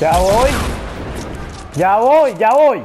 Ya voy. Ya voy, ya voy.